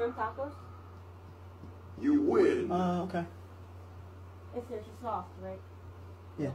shrimp tacos? You win. Uh, okay. If they're soft, right? Yeah.